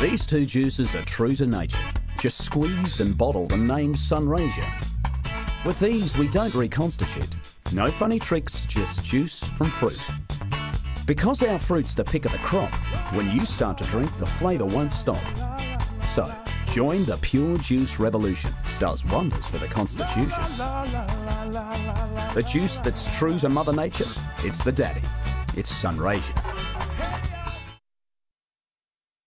These two juices are true to nature, just squeezed and bottled and named Sunraysia. With these, we don't reconstitute. No funny tricks, just juice from fruit. Because our fruit's the pick of the crop, when you start to drink, the flavour won't stop. So, join the pure juice revolution. Does wonders for the constitution. The juice that's true to Mother Nature, it's the daddy. It's Sunraysia.